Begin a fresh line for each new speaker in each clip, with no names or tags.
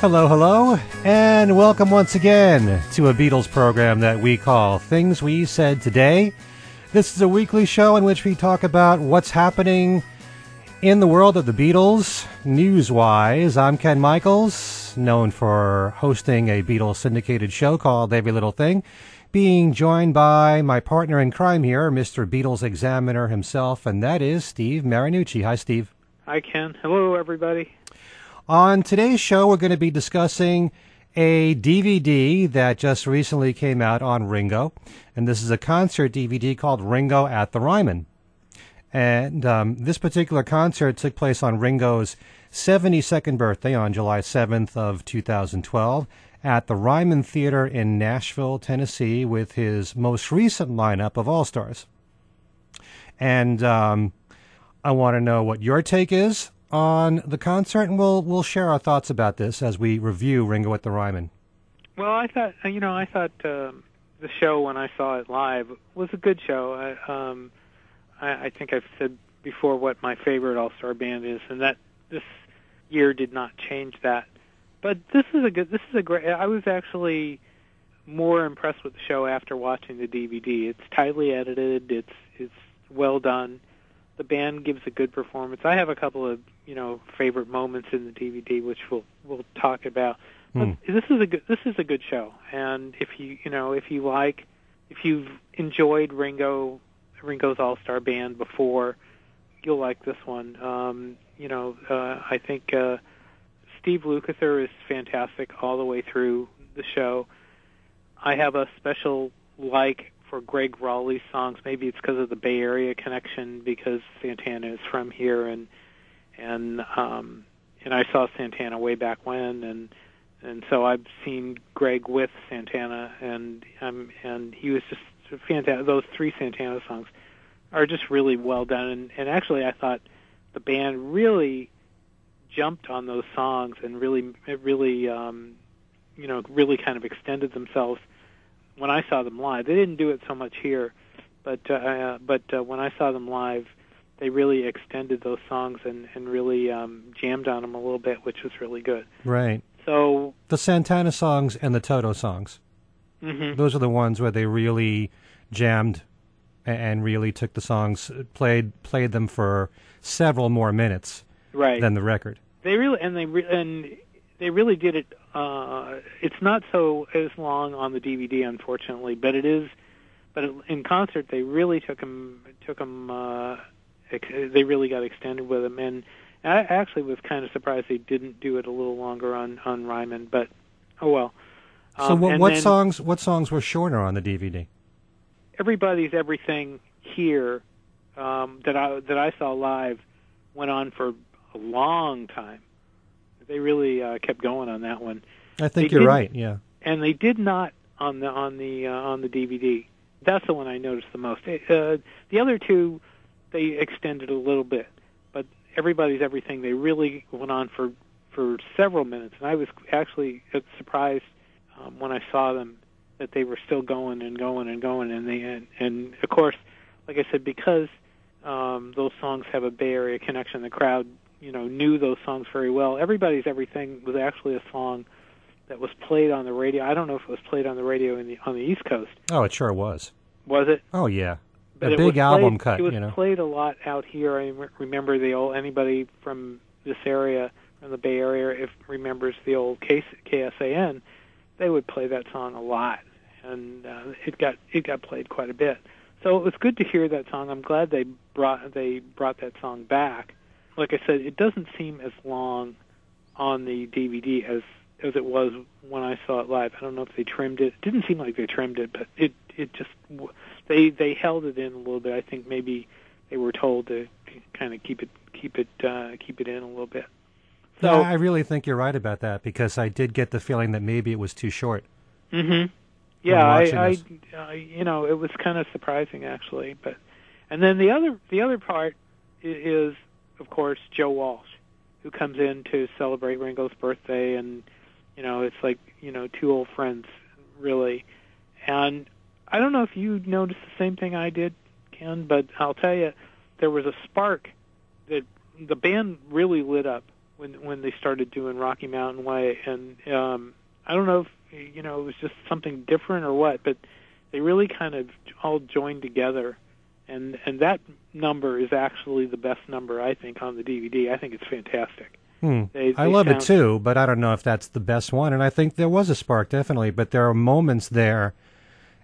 Hello, hello, and welcome once again to a Beatles program that we call Things We Said Today. This is a weekly show in which we talk about what's happening in the world of the Beatles, news wise. I'm Ken Michaels, known for hosting a Beatles syndicated show called Every Little Thing, being joined by my partner in crime here, Mr. Beatles Examiner himself, and that is Steve Marinucci. Hi, Steve.
Hi, Ken. Hello, everybody.
On today's show, we're going to be discussing a DVD that just recently came out on Ringo, and this is a concert DVD called Ringo at the Ryman. And um, this particular concert took place on Ringo's 72nd birthday on July 7th of 2012 at the Ryman Theater in Nashville, Tennessee, with his most recent lineup of All Stars. And um, I want to know what your take is on the concert, and we'll we'll share our thoughts about this as we review Ringo at the Ryman.
Well, I thought you know I thought um, the show when I saw it live was a good show. I, um, I, I think I've said before what my favorite All Star band is, and that this year did not change that. But this is a good. This is a great. I was actually more impressed with the show after watching the DVD. It's tightly edited. It's it's well done the band gives a good performance. I have a couple of you know favorite moments in the DVD, which we'll we'll talk about. But
Hmm.
this is a good this is a good show, and if you you know if you like if you've enjoyed Ringo Ringo's All Star Band before, you'll like this one. Um, you know, uh, I think uh, Steve Lukather is fantastic all the way through the show. I have a special like for Gregg Rolie's songs. Maybe it's because of the Bay Area connection, because Santana is from here, and and um, and I saw Santana way back when, and and so I've seen Greg with Santana, and um, and he was just fantastic. Those three Santana songs are just really well done, and, and actually I thought the band really jumped on those songs and really really um, you know really kind of extended themselves when I saw them live. They didn't do it so much here, but uh, but uh, when I saw them live, they really extended those songs and and really um, jammed on them a little bit, which was really good.
Right.
So
The Santana songs and the Toto songs.
mhm.
Those are the ones where they really jammed and really took the songs, played played them for several more minutes
right,
than the record.
they really and they re- and they really did it. Uh, it's not so as long on the DVD, unfortunately, but it is. But it, in concert, they really took them took them. Uh, they really got extended with them, and I actually was kind of surprised they didn't do it a little longer on on Ryman. But oh well.
So
Um,
what, what
then
songs what songs were shorter on the DVD?
Everybody's Everything here um, that I that I saw live went on for a long time. They really uh, kept going on that one.
I think
They
you're right. Yeah.
and they did not on the on the uh, on the DVD. That's the one I noticed the most. Uh, the other two, they extended a little bit, but everybody's everything. They really went on for for several minutes, and I was actually surprised um, when I saw them that they were still going and going and going. And they and, and of course, like I said, because um, those songs have a Bay Area connection, the crowd you know knew those songs very well. Everybody's everything was actually a song that was played on the radio. I don't know if it was played on the radio in the on the East Coast.
Oh, it sure was.
Was it?
Oh yeah.
But
a big album
played,
cut.
It was
you know.
played a lot out here. I remember the old anybody from this area, from the Bay Area, if remembers the old K- KSAN, they would play that song a lot, and uh, it got it got played quite a bit. So it was good to hear that song. I'm glad they brought they brought that song back. Like I said, it doesn't seem as long on the DVD as as it was when I saw it live. I don't know if they trimmed it. It didn't seem like they trimmed it, but it it just they they held it in a little bit. I think maybe they were told to kind of keep it keep it uh, keep it in a little bit. So
I really think you're right about that because I did get the feeling that maybe it was too short.
Mm-hmm. Yeah, I, I. I, you know, it was kind of surprising actually, but and then the other the other part is, of course, Joe Walsh, who comes in to celebrate Ringo's birthday, and you know, it's like you know, two old friends, really. And I don't know if you noticed the same thing I did, Ken, but I'll tell you, there was a spark that the band really lit up when when they started doing Rocky Mountain Way, and um, I don't know if you know it was just something different or what, but they really kind of all joined together, and and that number is actually the best number I think on the DVD. I think it's fantastic.
Hmm.
They-
I
they
love it too, but I don't know if that's the best one. And I think there was a spark, definitely. But there are moments there,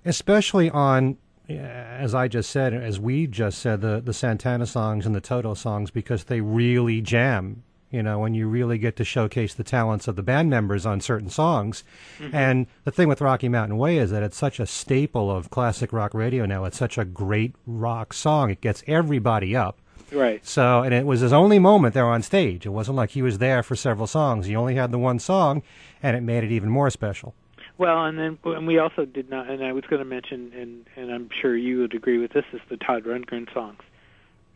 especially on, as I just said, as we just said, the the Santana songs and the Toto songs, because they really jam. You know, when you really get to showcase the talents of the band members on certain songs. Mm-hmm. And the thing with Rocky Mountain Way is that it's such a staple of classic rock radio now. It's such a great rock song. It gets everybody up.
Right.
So, and it was his only moment there on stage. It wasn't like he was there for several songs. He only had the one song, and it made it even more special.
Well, and then and we also did not, and I was going to mention, and and I'm sure you would agree with this, is the Todd Rundgren songs.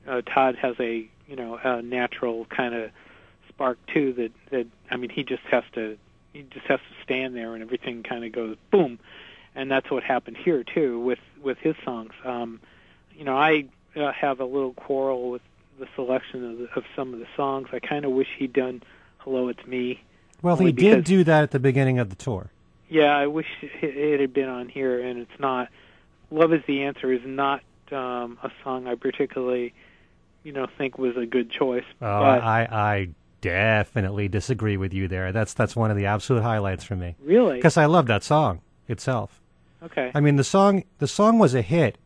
Uh, Todd has a you know a natural kind of spark too that that I mean he just has to he just has to stand there and everything kind of goes boom, and that's what happened here too with with his songs. Um, you know I uh, have a little quarrel with the selection of, the, of some of the songs. I kind of wish he'd done "Hello, It's Me."
Well, he did do that at the beginning of the tour.
Yeah, I wish it had been on here, and it's not. "Love Is the Answer" is not um, a song I particularly, you know, think was a good choice.
Oh,
but
I, I definitely disagree with you there. That's that's one of the absolute highlights for me
really,
because I love that song itself.
okay,
I mean, the song the song was a hit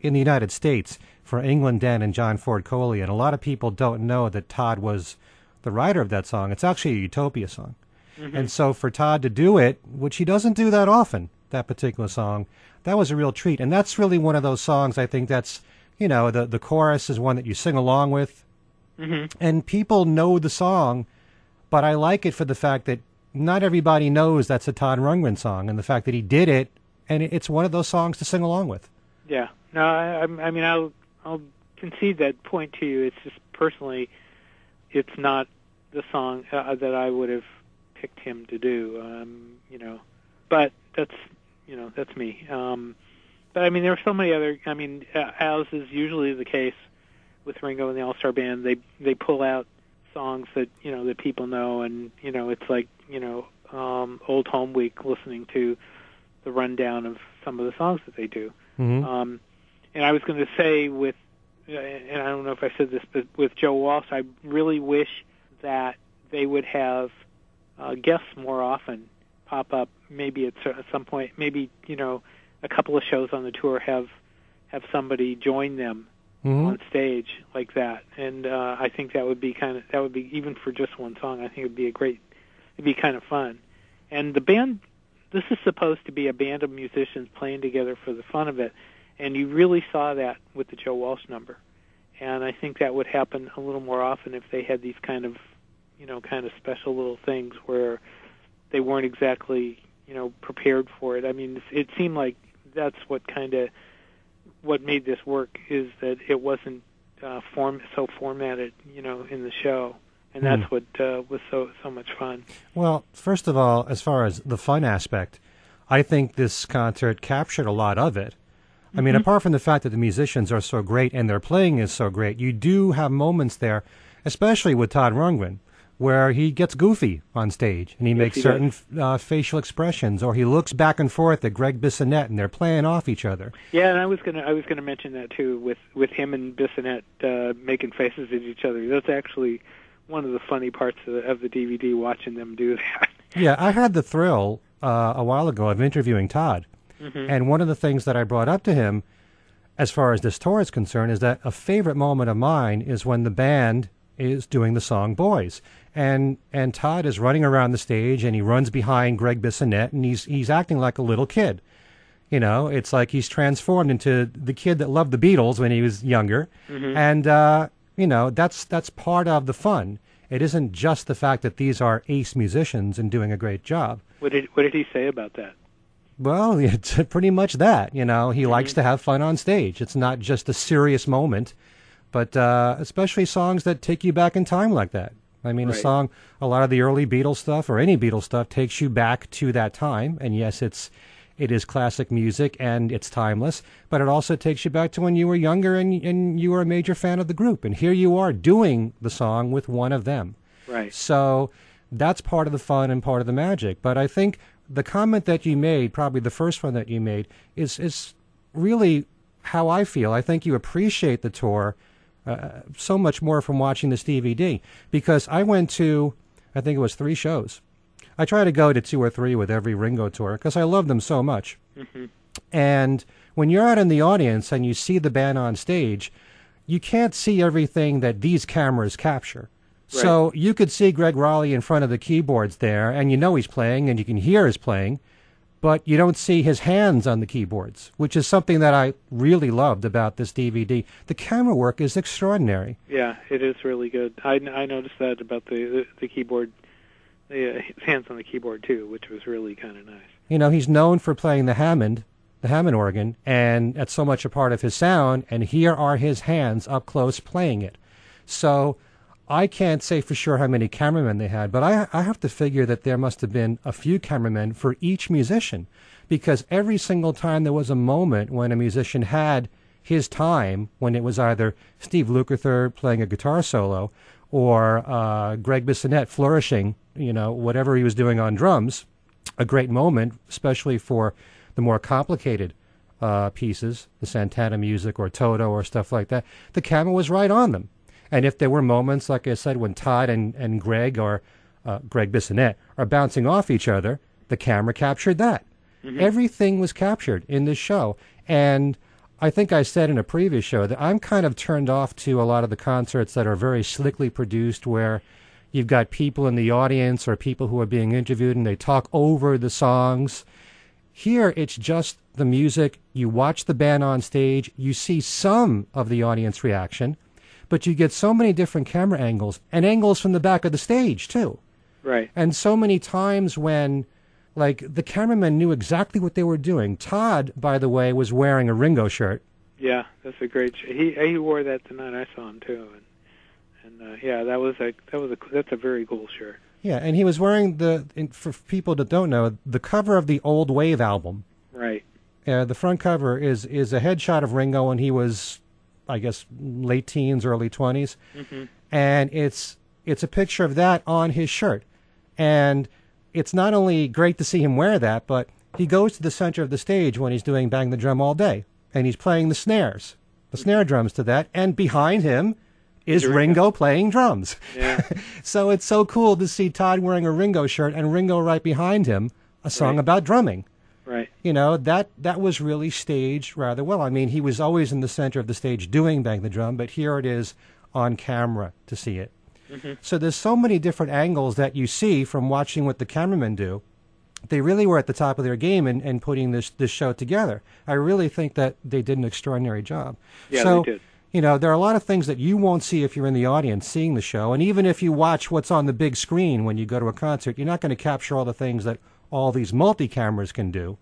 in the United States for England Dan and John Ford Coley, and a lot of people don't know that Todd was the writer of that song. It's actually a Utopia song, and so for Todd to do it, which he doesn't do that often, that particular song, that was a real treat. And that's really one of those songs. I think that's you know the the chorus is one that you sing along with,
hmm
and people know the song, but I like it for the fact that not everybody knows that's a Todd Rundgren song, and the fact that he did it, and it's one of those songs to sing along with.
yeah. No, I, I mean, I'll I'll concede that point to you. It's just personally, it's not the song uh, that I would have picked him to do. Um, you know, but that's you know that's me. Um, but I mean, there are so many other. I mean, uh, as is usually the case with Ringo and the All Star Band, they they pull out songs that you know that people know, and you know it's like you know um, Old Home Week, listening to the rundown of some of the songs that they do.
Mm-hmm.
Um, and I was going to say with, uh, and I don't know if I said this, but with Joe Walsh, I really wish that they would have uh, guests more often pop up. Maybe at some point, maybe you know, a couple of shows on the tour have have somebody join them
hmm
on stage like that, and uh, I think that would be kind of that would be even for just one song. I think it would be a great, it'd be kind of fun. And the band, this is supposed to be a band of musicians playing together for the fun of it, and you really saw that with the Joe Walsh number. And I think that would happen a little more often if they had these kind of, you know, kind of special little things where they weren't exactly, you know, prepared for it. I mean, it seemed like that's what kind of what made this work is that it wasn't uh, form so formatted, you know, in the show, and that's what uh, was so so much fun.
Well, first of all, as far as the fun aspect, I think this concert captured a lot of it. I mean, apart from the fact that the musicians are so great and their playing is so great, you do have moments there, especially with Todd Rundgren, where he gets goofy on stage and he makes
he
certain uh, facial expressions, or he looks back and forth at Gregg Bissonette and they're playing off each other.
Yeah, and I was gonna I was gonna mention that too with with him and Bissonette uh, making faces at each other. That's actually one of the funny parts of the, of the DVD watching them do that.
Yeah, I had the thrill uh, a while ago of interviewing Todd.
Mhm.
And one of the things that I brought up to him, as far as this tour is concerned, is that a favorite moment of mine is when the band is doing the song "Boys," and and Todd is running around the stage and he runs behind Gregg Bissonette and he's he's acting like a little kid. You know, it's like he's transformed into the kid that loved the Beatles when he was younger, and uh, you know that's that's part of the fun. It isn't just the fact that these are ace musicians and doing a great job.
What did what did he say about that?
Well, it's pretty much that. You know, he likes to have fun on stage. It's not just a serious moment, but uh, especially songs that take you back in time like that. I mean, a song, a lot of the early Beatles stuff or any Beatles stuff takes you back to that time. And yes, it's it is classic music and it's timeless, but it also takes you back to when you were younger and and you were a major fan of the group. And here you are doing the song with one of them.
Right.
So that's part of the fun and part of the magic. But I think the comment that you made, probably the first one that you made, is is really how I feel. I think you appreciate the tour uh, so much more from watching this DVD because I went to, I think it was three shows. I try to go to two or three with every Ringo tour because I love them so much.
hmm
And when you're out in the audience and you see the band on stage, you can't see everything that these cameras capture. So you could see Gregg Rolie in front of the keyboards there, and you know he's playing, and you can hear his playing, but you don't see his hands on the keyboards, which is something that I really loved about this DVD. The camera work is extraordinary.
Yeah, it is really good. I, I noticed that about the the, the keyboard, the uh, his hands on the keyboard too, which was really kind of nice.
You know, he's known for playing the Hammond, the Hammond organ, and that's so much a part of his sound, and here are his hands up close playing it. So I can't say for sure how many cameramen they had, but I, I have to figure that there must have been a few cameramen for each musician, because every single time there was a moment when a musician had his time, when it was either Steve Lukather playing a guitar solo or uh, Gregg Bissonette flourishing, you know, whatever he was doing on drums, a great moment, especially for the more complicated uh, pieces, the Santana music or Toto or stuff like that. The camera was right on them. And if there were moments, like I said, when Todd and, and Greg or uh, Gregg Bissonette are bouncing off each other, the camera captured that. Everything was captured in this show. And I think I said in a previous show that I'm kind of turned off to a lot of the concerts that are very slickly produced where you've got people in the audience or people who are being interviewed and they talk over the songs. Here, it's just the music. You watch the band on stage. You see some of the audience reaction, but you get so many different camera angles and angles from the back of the stage, too.
Right.
And so many times when, like, the cameramen knew exactly what they were doing. Todd, by the way, was wearing a Ringo shirt.
Yeah, that's a great. Sh- he he wore that the night I saw him too, and and uh, yeah, that was a that was a that's a very cool shirt.
Yeah, and he was wearing the, in, for people that don't know, the cover of the Old Wave album.
Right.
Uh, the front cover is is a headshot of Ringo when he was, I guess, late teens, early 20s
hmm
and it's it's a picture of that on his shirt, and it's not only great to see him wear that, but he goes to the center of the stage when he's doing Bang the Drum All Day, and he's playing the snares, the snare drums to that, and behind him is
Ringo.
Ringo playing drums.
Yeah.
So it's so cool to see Todd wearing a Ringo shirt and Ringo right behind him, a song
Right.
about drumming.
Right.
You know, that that was really staged rather well. I mean, he was always in the center of the stage doing Bang the Drum, but here it is on camera to see it.
Mhm.
So there's so many different angles that you see from watching what the cameramen do. They really were at the top of their game in, in putting this, this show together. I really think that they did an extraordinary job.
Yeah,
so,
they did.
you know, there are a lot of things that you won't see if you're in the audience seeing the show. And even if you watch what's on the big screen when you go to a concert, you're not going to capture all the things that all these multi cameras can do.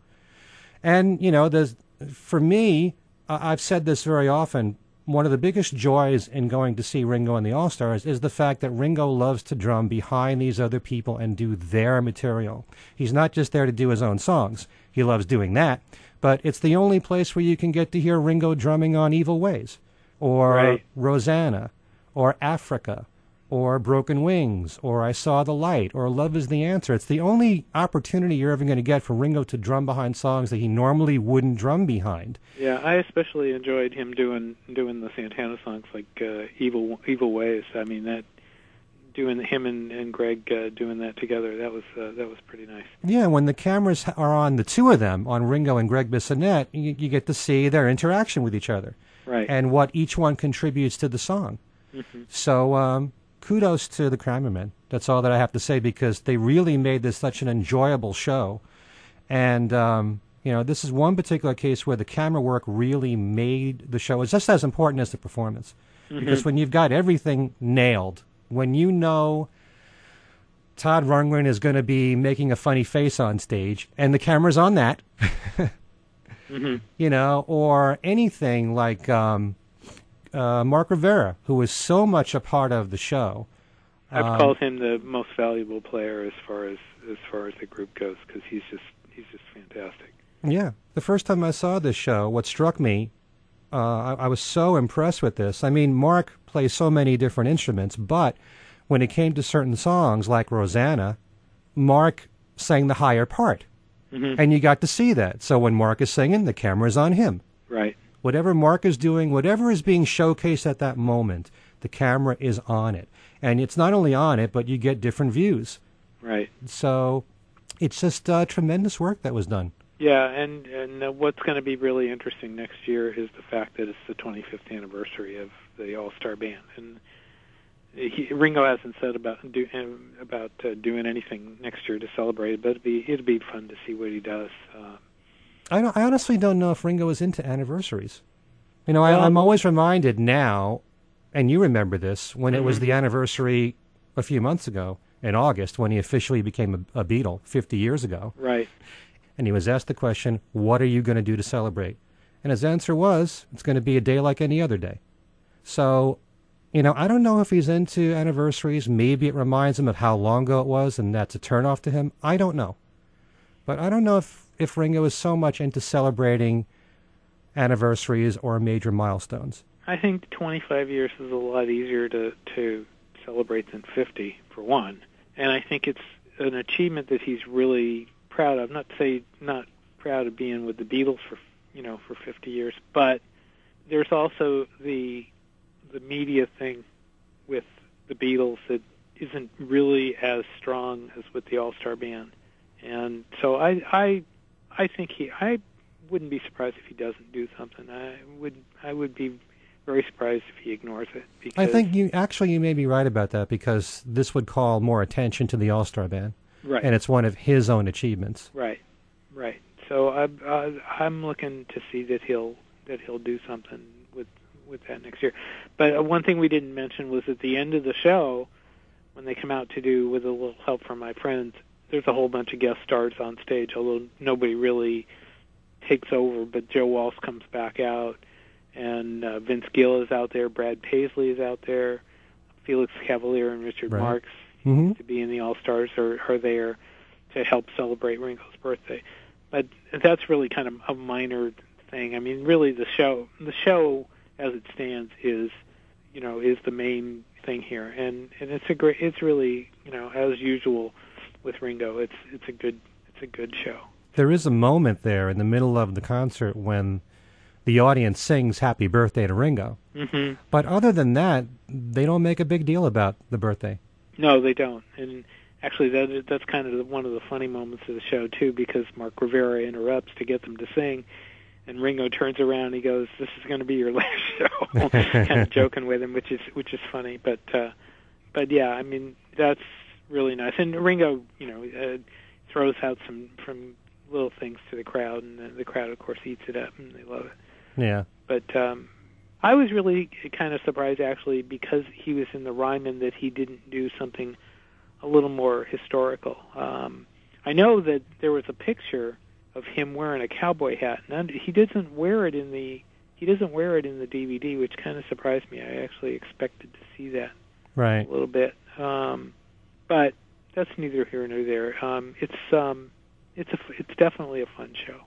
And, you know, there's, for me, I've said this very often. One of the biggest joys in going to see Ringo and the All Stars is the fact that Ringo loves to drum behind these other people and do their material. He's not just there to do his own songs. He loves doing that, but it's the only place where you can get to hear Ringo drumming on Evil Ways, or
Right.
Rosanna, or Africa, or Broken Wings, or I Saw the Light, or Love is the Answer. It's the only opportunity you're ever going to get for Ringo to drum behind songs that he normally wouldn't drum behind.
Yeah, I especially enjoyed him doing doing the Santana songs like uh, "Evil Evil Ways." I mean that doing him and, and Greg uh, doing that together that was uh, that was pretty nice.
Yeah, when the cameras are on the two of them, on Ringo and Gregg Bissonette, you, you get to see their interaction with each other
Right.
and what each one contributes to the song.
Mhm.
So um, kudos to the cameramen. That's all that I have to say because they really made this such an enjoyable show. And um, you know, this is one particular case where the camera work really made the show. It's just as important as the performance because
Mhm.
when you've got everything nailed, when you know Todd Rundgren is going to be making a funny face on stage, and the camera's on that,
Mhm.
you know, or anything like um, uh, Mark Rivera, who was so much a part of the show.
I've
Um,
called him the most valuable player as far as as far as the group goes because he's just he's just fantastic.
Yeah, the first time I saw this show, what struck me, uh, I, I was so impressed with this. I mean, Mark plays so many different instruments, but when it came to certain songs like Rosanna, Mark sang the higher part.
Mm-hmm.
And you got to see that. So when Mark is singing, the camera's on him.
Right.
Whatever Mark is doing, whatever is being showcased at that moment, the camera is on it. And it's not only on it, but you get different views.
Right.
So it's just uh, tremendous work that was done.
Yeah, and and uh, what's going to be really interesting next year is the fact that it's the 25th anniversary of the All Star Band, and he, Ringo hasn't said about do, um, about uh, doing anything next year to celebrate it, but it'd be it'd be fun to see what he does. Uh,
I, don't, I honestly don't know if Ringo is into anniversaries. You know, I,
Well-
I'm always reminded now, and you remember this, when it was
Mhm.
the anniversary a few months ago in August when he officially became a, a Beatle 50 years ago.
right.
And he was asked the question, What are you going to do to celebrate? And his answer was, It's going to be a day like any other day. So, you know, I don't know if he's into anniversaries. Maybe it reminds him of how long ago it was and that's a turnoff to him. I don't know. But I don't know if, if Ringo is so much into celebrating anniversaries or major milestones.
I think 25 years is a lot easier to to celebrate than 50 for one, and I think it's an achievement that he's really proud of. Not to say not proud of being with the Beatles for you know for 50 years, but there's also the the media thing with the Beatles that isn't really as strong as with the All Star Band, and so I I I think he I wouldn't be surprised if he doesn't do something. I would I would be very surprised if he ignores it. Because,
I think you actually you may be right about that because this would call more attention to the All Star Band,
right,
and it's one of his own achievements.
right, right. So I, uh, I'm looking to see that he'll that he'll do something with with that next year. But uh, one thing we didn't mention was at the end of the show, when they come out to do with a little help from my friends, there's a whole bunch of guest stars on stage. Although nobody really takes over, but Joe Walsh comes back out, and uh, Vince Gill is out there, Brad Paisley is out there, Felix Cavaliere and Richard
Right.
Marx
hmm
to be in the All Stars are, are there to help celebrate Ringo's birthday. But that's really kind of a minor thing. I mean, really, the show the show as it stands is, you know, is the main thing here, and and it's a great. It's really, you know, as usual with Ringo, it's it's a good it's a good show.
There is a moment there in the middle of the concert when the audience sings "Happy Birthday" to Ringo.
hmm
But other than that, they don't make a big deal about the birthday.
No, they don't. And actually, that that's kind of the, one of the funny moments of the show too, because Mark Rivera interrupts to get them to sing, and Ringo turns around. and He goes, "This is going to be your last show," kind of joking with him, which is which is funny. But uh, but yeah, I mean that's really nice. And Ringo, you know, uh, throws out some from little things to the crowd, and the, the crowd, of course, eats it up, and they love it
Yeah.
but um I was really kind of surprised actually because he was in the Ryman that he didn't do something a little more historical. Um I know that there was a picture of him wearing a cowboy hat and he doesn't wear it in the he doesn't wear it in the DVD which kind of surprised me. I actually expected to see that
Right.
a little bit. Um but that's neither here nor there. Um it's um it's a it's definitely a fun show.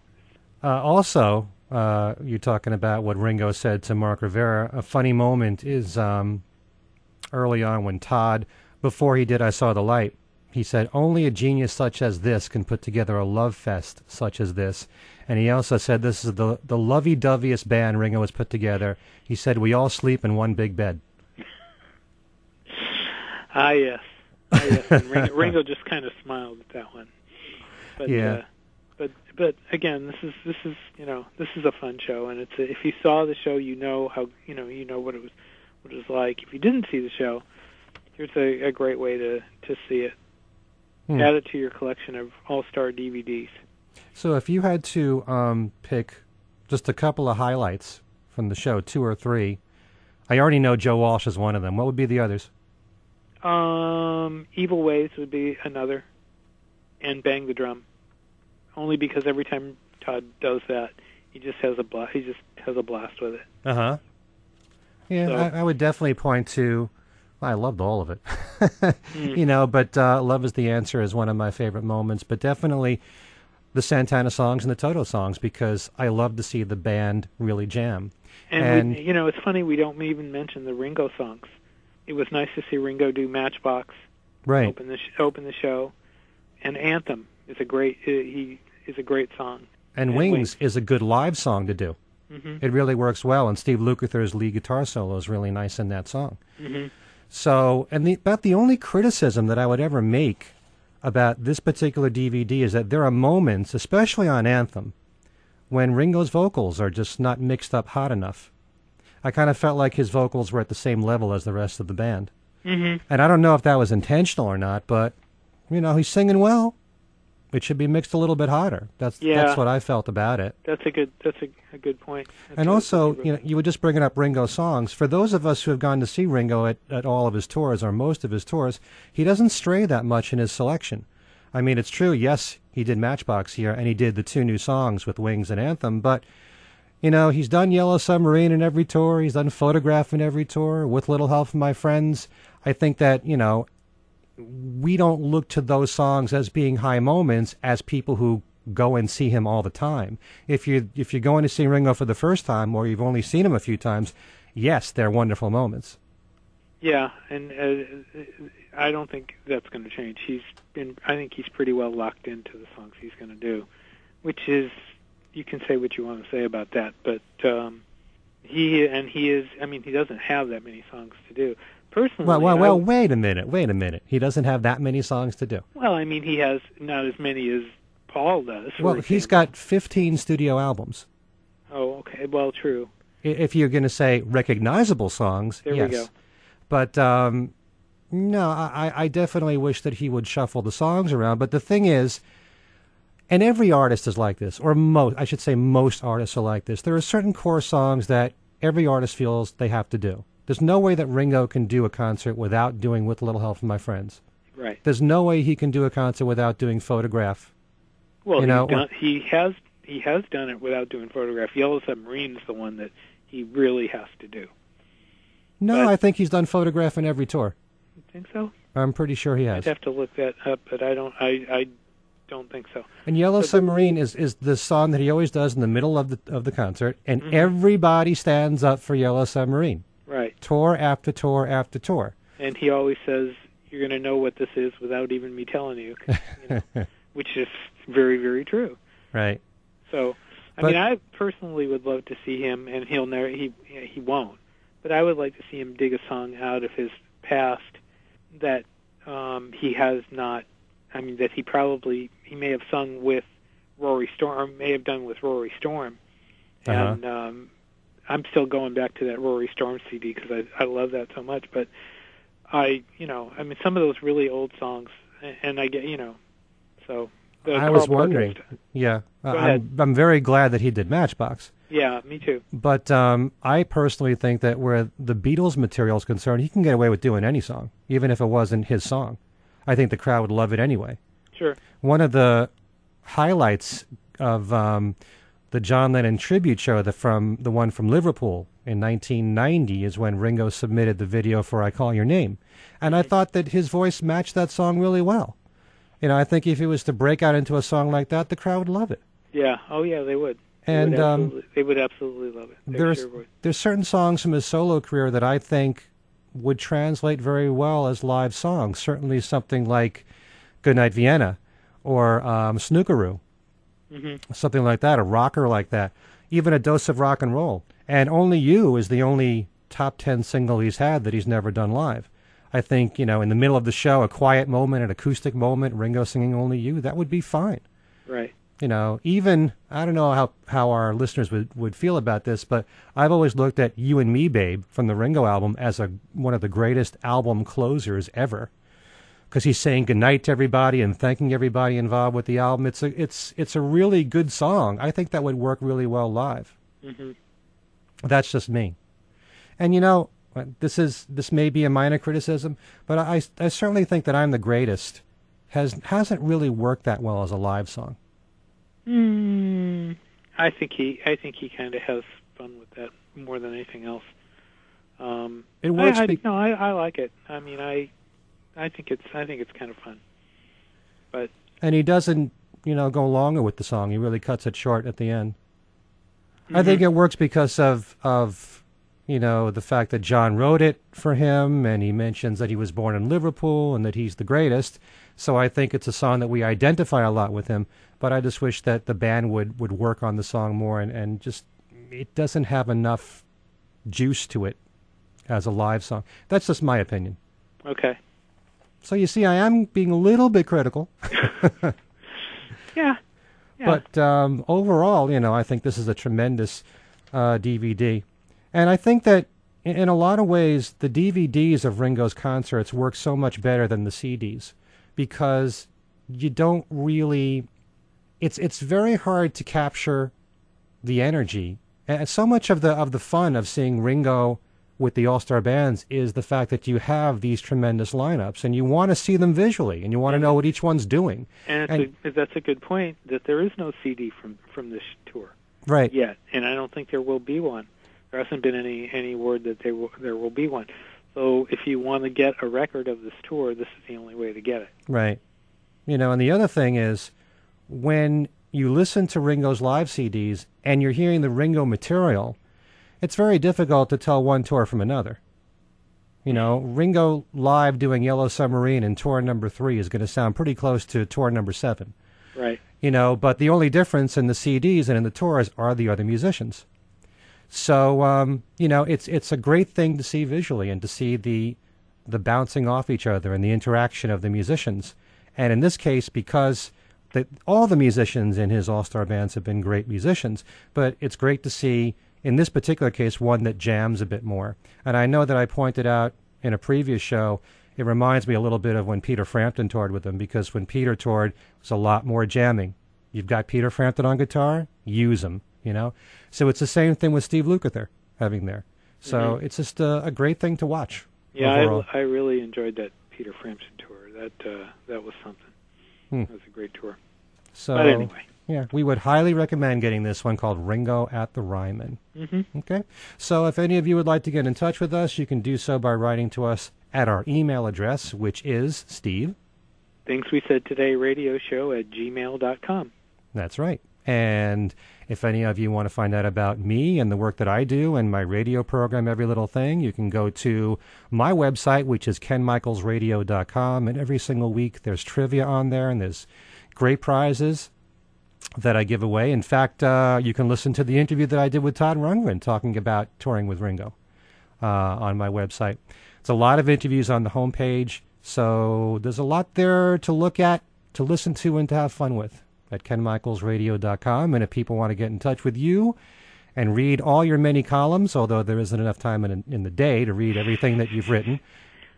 Uh, also, uh, you're talking about what Ringo said to Mark Rivera. A funny moment is um, early on when Todd, before he did I Saw the Light, he said, Only a genius such as this can put together a love fest such as this. And he also said, This is the, the lovey-doveyest band Ringo has put together. He said, We all sleep in one big bed.
Ah, yes. Yes. And Ringo, Ringo just kind of smiled at that one. But,
Yeah.
Uh, but but again, this is this is you know this is a fun show, and it's a, if you saw the show, you know how you know you know what it was what it was like. If you didn't see the show, here's a, a great way to to see it.
Hmm.
Add it to your collection of All Star DVDs.
So if you had to um, pick just a couple of highlights from the show, two or three, I already know Joe Walsh is one of them. What would be the others?
Um, Evil Ways would be another, and Bang the Drum, only because every time Todd does that, he just has a bla- he just has a blast with it.
Uh huh. Yeah,
So-
I, I would definitely point to. I loved all of it,
Mm.
you know. But uh, "Love Is the Answer" is one of my favorite moments. But definitely the Santana songs and the Toto songs because I love to see the band really jam.
And,
And-
we, you know, it's funny we don't even mention the Ringo songs. It was nice to see Ringo do Matchbox
Right.
open the sh- open the show, and Anthem is a great uh, he is a great song.
And
And
Wings,
Wings.
is a good live song to do.
hmm
It really works well, and Steve Lukather's lead guitar solo is really nice in that song.
hmm
So, and the, about the only criticism that I would ever make about this particular DVD is that there are moments, especially on Anthem, when Ringo's vocals are just not mixed up hot enough. I kind of felt like his vocals were at the same level as the rest of the band.
hmm
And I don't know if that was intentional or not, but, you know, he's singing well. It should be mixed a little bit hotter. That's
Yeah.
that's what I felt about it.
That's a good that's a, a good point. That's
And also, you know, you were just bringing up Ringo songs. For those of us who have gone to see Ringo at, at all of his tours or most of his tours, he doesn't stray that much in his selection. I mean, it's true. Yes, he did Matchbox here, and he did the two new songs with Wings and Anthem. But you know, he's done Yellow Submarine in every tour. He's done Photograph in every tour. With little help from my friends, I think that you know, we don't look to those songs as being high moments as people who go and see him all the time. If you if you're going to see Ringo for the first time or you've only seen him a few times, yes, they're wonderful moments.
Yeah, and uh, I don't think that's going to change. He's been, I think he's pretty well locked into the songs he's going to do, which is, you can say what you want to say about that, but um, he and he is. I mean, he doesn't have that many songs to do. Personally,
Well, well,
I-
well, wait a minute, wait a minute. He doesn't have that many songs to do.
well, I mean, he has not as many as Paul does.
Well, he's got 15 studio albums.
Oh, okay. Well, true.
If you're going to say recognizable songs,
There
yes.
we go.
But um, no, I, I definitely wish that he would shuffle the songs around. But the thing is, and every artist is like this, or most, I should say, most artists are like this. There are certain core songs that every artist feels they have to do. There's no way that Ringo can do a concert without doing With a Little Help from My Friends.
Right.
There's no way he can do a concert without doing Photograph.
Well,
You know,
done, he has he has done it without doing photograph. Yellow Submarine's the one that he really has to do.
No,
But-
I think he's done Photograph in every tour.
You think so?
I'm pretty sure he has.
I'd have to look that up, but I don't. I I don't think so.
And Yellow
the-
Submarine is, is the song that he always does in the middle of the of the concert, and
Mhm.
everybody stands up for Yellow Submarine,
Right.
tour after tour after tour.
And he always says, "You're going to know what this is without even me telling you," you know, which is very very true.
right.
So, I
But-
mean, I personally would love to see him, and he'll never he he won't, but I would like to see him dig a song out of his past that um, he has not. I mean, that he probably he may have sung with Rory Storm, or may have done with Rory Storm,
Uh-huh.
and um, I'm still going back to that Rory Storm CD because I I love that so much. But I, you know, I mean, some of those really old songs, and I get, you know, so. The
I
Carl
was wondering.
stuff.
Yeah,
Go
I'm I'm very glad that he did Matchbox,
Yeah, me too.
but um, I personally think that where the Beatles material is concerned, he can get away with doing any song, even if it wasn't his song. I think the crowd would love it anyway.
Sure.
one of the highlights of um, the John Lennon tribute show, the from the one from Liverpool in 1990, is when Ringo submitted the video for "I Call Your Name," and I thought that his voice matched that song really well. You know, I think if he was to break out into a song like that, the crowd would love it.
Yeah. Oh, yeah. They would. They
And
would
um,
they would absolutely love it. They
there's
sure
there's certain songs from his solo career that I think would translate very well as live songs. Certainly, something like "Goodnight Vienna" or um, "Snookeroo."
hmm
something like that, a rocker like that, even a dose of rock and roll. And Only You is the only top 10 single he's had that he's never done live. I think, you know, in the middle of the show, a quiet moment, an acoustic moment, Ringo singing Only You, that would be fine.
Right.
You know, even, I don't know how, how our listeners would, would feel about this, but I've always looked at You and Me, Babe, from the Ringo album as a, one of the greatest album closers ever. Because he's saying goodnight to everybody and thanking everybody involved with the album. It's a, it's, it's a really good song. I think that would work really well live.
hmm
That's just me. And you know, this is this may be a minor criticism, but I, I certainly think that I'm the greatest has hasn't really worked that well as a live song.
Mm, I think he. I think he kind of has fun with that more than anything else. Um,
It works.
I, I,
be-
no, I, I like it. I mean, I, I think it's. I think it's kind of fun.
But and he doesn't, you know, go longer with the song. He really cuts it short at the end. I think
Mhm.
it works because of of you know, the fact that John wrote it for him, and he mentions that he was born in Liverpool and that he's the greatest. So I think it's a song that we identify a lot with him. But I just wish that the band would, would work on the song more and, and just, it doesn't have enough juice to it as a live song. That's just my opinion.
Okay.
So you see, I am being a little bit critical.
Yeah. Yeah.
But um, overall, you know, I think this is a tremendous uh, DVD. And I think that in, in a lot of ways, the DVDs of Ringo's concerts work so much better than the CDs because you don't really. It's it's very hard to capture the energy. And so much of the of the fun of seeing Ringo with the All Star bands is the fact that you have these tremendous lineups and you want to see them visually and you want to know what each one's doing.
and, it's a, that's a good point that there is no CD from from this tour
Right.
yet, and I don't think there will be one. There hasn't been any any word that there will, there will be one. So if you want to get a record of this tour, this is the only way to get it.
Right. You know, and the other thing is when you listen to Ringo's live CDs and you're hearing the Ringo material, it's very difficult to tell one tour from another. You know, Ringo live doing Yellow Submarine in tour number three is going to sound pretty close to tour number seven.
Right.
You know, but the only difference in the CDs and in the tours are the other musicians. So, um, you know, it's it's a great thing to see visually and to see the the bouncing off each other and the interaction of the musicians. And in this case, because the, all the musicians in his all star bands have been great musicians, but it's great to see in this particular case one that jams a bit more. And I know that I pointed out in a previous show. It reminds me a little bit of when Peter Frampton toured with them because when Peter toured, it was a lot more jamming. You've got Peter Frampton on guitar, use him, you know. So it's the same thing with Steve Lukather having there. So it's just a, a great thing to watch.
Yeah. I, I really enjoyed that Peter Frampton tour. That uh, that was something.
Hmm.
It was a great tour.
So
But anyway.
Yeah, we would highly recommend getting this one called Ringo at the Ryman.
hmm
Okay. So if any of you would like to get in touch with us, you can do so by writing to us at our email address, which is Steve.
Things we said today radio show at gmail.com.
That's right. And if any of you want to find out about me and the work that I do and my radio program, Every Little Thing, you can go to my website, which is kenmichaelsradio.com. And every single week there's trivia on there and there's great prizes that I give away. In fact, uh, you can listen to the interview that I did with Todd Rundgren talking about touring with Ringo uh, on my website. It's a lot of interviews on the homepage, so there's a lot there to look at, to listen to, and to have fun with at kenmichaelsradio.com. And if people want to get in touch with you and read all your many columns, although there isn't enough time in, in the day to read everything that you've written,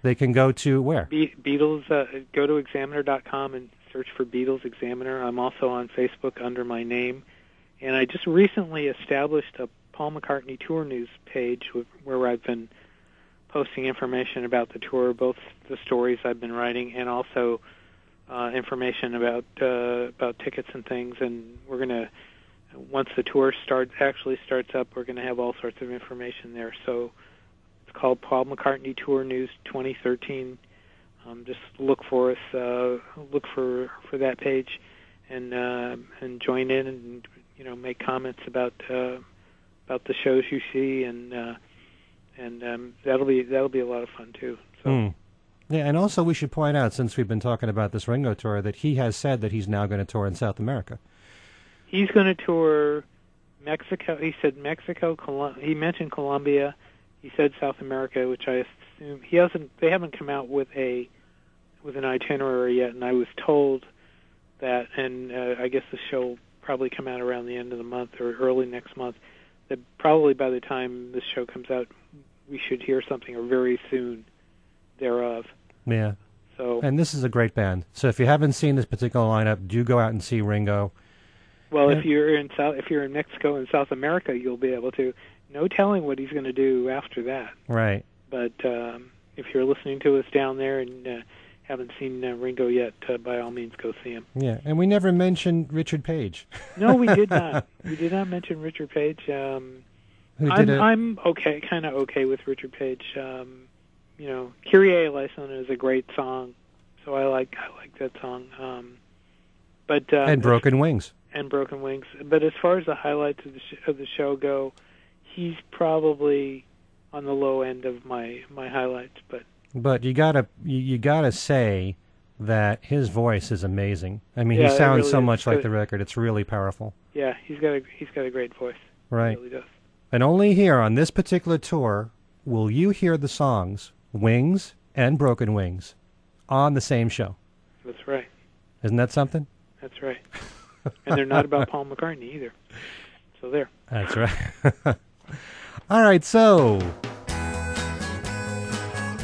they can go to where?
Be- Beatles, uh, go to examiner.com and search for Beatles Examiner. I'm also on Facebook under my name. And I just recently established a Paul McCartney Tour News page wh- where I've been posting information about the tour, both the stories I've been writing and also uh, information about uh, about tickets and things. And we're gonna once the tour starts actually starts up, we're gonna have all sorts of information there. So it's called Paul McCartney Tour News 2013. Um, just look for us, uh, look for for that page, and uh, and join in, and you know make comments about uh, about the shows you see, and uh, and um, that'll be that'll be a lot of fun too. So
Hmm. Yeah, and also we should point out, since we've been talking about this Ringo tour, that he has said that he's now going to tour in South America.
he's going to tour Mexico. He said Mexico. Colum- he mentioned Colombia. He said South America, which I assume he hasn't. They haven't come out with a with an itinerary yet, and I was told that, and uh, I guess the show will probably come out around the end of the month or early next month. That probably by the time this show comes out, we should hear something or very soon thereof.
Yeah.
So
And this is a great band. So if you haven't seen this particular lineup, do go out and see Ringo.
Well,
Yeah.
if you're in South, if you're in Mexico and South America, you'll be able to. No telling what he's going to do after that.
Right.
But um, if you're listening to us down there and uh, haven't seen uh, Ringo yet, uh, by all means, go see him.
Yeah. And we never mentioned Richard Page.
No, we did not. we did not mention Richard Page. Um,
Who
I'm,
did it?
I'm okay, kind of okay with Richard Page. Um, you know, Kyrie eleison is a great song, so I like I like that song. Um, but uh,
and Broken Wings.
and Broken Wings. But as far as the highlights of the, sh- of the show go, he's probably on the low end of my my highlights, but
But you gotta you, you gotta say that his voice is amazing. I mean,
Yeah,
he sounds
really
so
is.
much like the record. It's really powerful.
yeah, he's got a he's got a great voice.
Right.
He really does.
And only here on this particular tour will you hear the songs Wings and Broken Wings on the same show.
That's right.
Isn't that something?
That's right. and they're not about Paul McCartney either. So there.
That's right. All right, so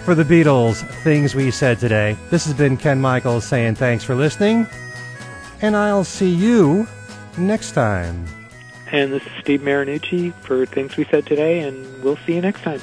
for the Beatles, things we said today, this has been Ken Michaels saying thanks for listening, and I'll see you next time.
And this is Steve Marinucci for things we said today, and we'll see you next time.